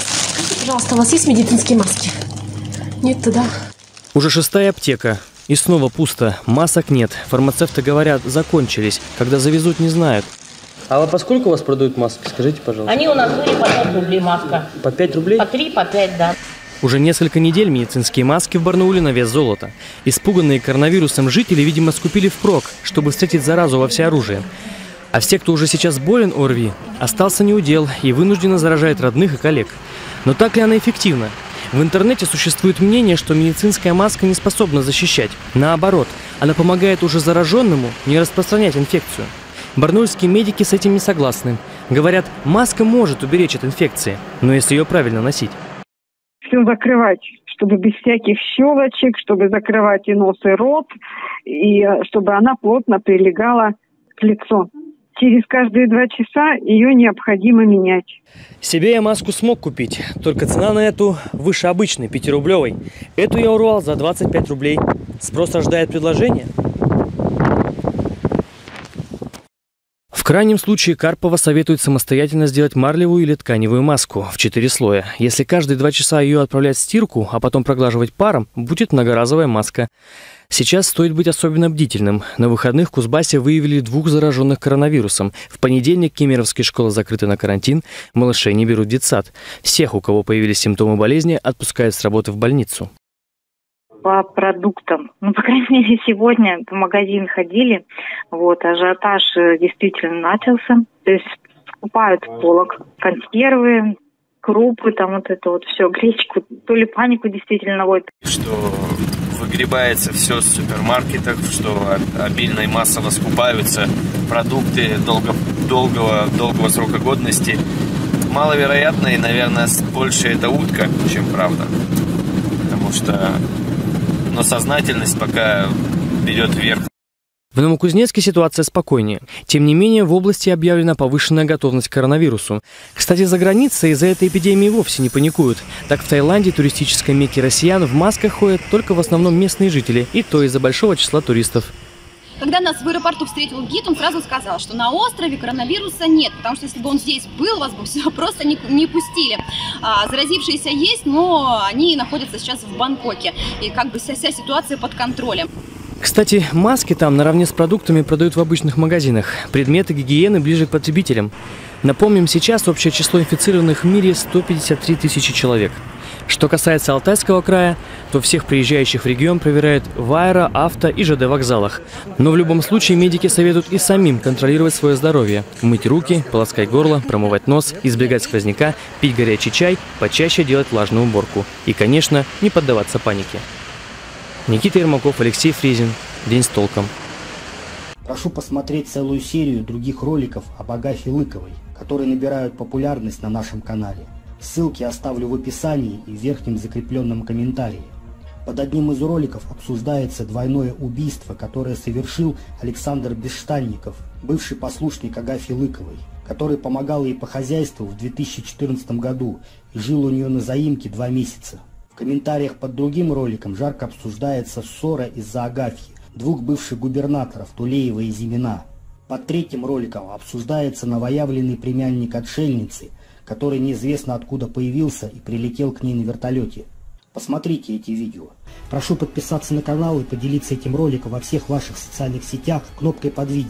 Скажите, пожалуйста, у вас есть медицинские маски? Нет, туда. Уже шестая аптека. И снова пусто. Масок нет. Фармацевты говорят, закончились. Когда завезут, не знают. А вот поскольку у вас продают маски, скажите, пожалуйста? Они у нас были по 5 рублей маска. По 5 рублей? По 3, по 5, да. Уже несколько недель медицинские маски в Барнауле на вес золота. Испуганные коронавирусом жители, видимо, скупили впрок, чтобы встретить заразу во всеоружие. А все, кто уже сейчас болен ОРВИ, остался неудел и вынужденно заражает родных и коллег. Но так ли она эффективна? В интернете существует мнение, что медицинская маска не способна защищать. Наоборот, она помогает уже зараженному не распространять инфекцию. Барнаульские медики с этим не согласны. Говорят, маска может уберечь от инфекции, но если ее правильно носить. Все закрывать, чтобы без всяких щелочек, чтобы закрывать и нос, и рот, и э, чтобы она плотно прилегала к лицу. Через каждые два часа ее необходимо менять. Себе я маску смог купить, только цена на эту выше обычной, 5-рублевой. Эту я урвал за 25 рублей. Спрос рождает предложение. В крайнем случае Карпова советует самостоятельно сделать марлевую или тканевую маску в 4 слоя. Если каждые 2 часа ее отправлять в стирку, а потом проглаживать паром, будет многоразовая маска. Сейчас стоит быть особенно бдительным. На выходных в Кузбассе выявили двух зараженных коронавирусом. В понедельник Кемеровская школа закрыта на карантин, малышей не берут в детсад. Всех, у кого появились симптомы болезни, отпускают с работы в больницу по продуктам. Ну, по крайней мере, сегодня в магазин ходили, вот, ажиотаж э, действительно начался. То есть скупают полок консервы, крупы, там вот это вот все, гречку, то ли панику действительно вот. Что выгребается все с супермаркетов, что обильно и массово скупаются продукты долго, долгого, долгого срока годности. Маловероятно и, наверное, больше это утка, чем правда. Потому что но сознательность пока берет вверх. В Новокузнецке ситуация спокойнее. Тем не менее, в области объявлена повышенная готовность к коронавирусу. Кстати, за границей из-за этой эпидемии вовсе не паникуют. Так в Таиланде туристической мекке россиян в масках ходят только в основном местные жители, и то из-за большого числа туристов. Когда нас в аэропорту встретил гид, он сразу сказал, что на острове коронавируса нет, потому что если бы он здесь был, вас бы все просто не, не пустили. А, заразившиеся есть, но они находятся сейчас в Бангкоке, и как бы вся, вся ситуация под контролем. Кстати, маски там наравне с продуктами продают в обычных магазинах. Предметы гигиены ближе к потребителям. Напомним, сейчас общее число инфицированных в мире 153 тысячи человек. Что касается Алтайского края, то всех приезжающих в регион проверяют в аэро, авто и ЖД вокзалах. Но в любом случае медики советуют и самим контролировать свое здоровье. Мыть руки, полоскать горло, промывать нос, избегать сквозняка, пить горячий чай, почаще делать влажную уборку. И, конечно, не поддаваться панике. Никита Ермаков, Алексей Фризин. День с толком. Прошу посмотреть целую серию других роликов об Агафе Лыковой, которые набирают популярность на нашем канале. Ссылки оставлю в описании и в верхнем закрепленном комментарии. Под одним из роликов обсуждается двойное убийство, которое совершил Александр Бесштанников, бывший послушник Агафьи Лыковой, который помогал ей по хозяйству в 2014 году и жил у нее на заимке два месяца. В комментариях под другим роликом жарко обсуждается ссора из-за Агафьи, двух бывших губернаторов Тулеева и Зимина. Под третьим роликом обсуждается новоявленный племянник отшельницы – который неизвестно откуда появился и прилетел к ней на вертолете. Посмотрите эти видео. Прошу подписаться на канал и поделиться этим роликом во всех ваших социальных сетях кнопкой под видео.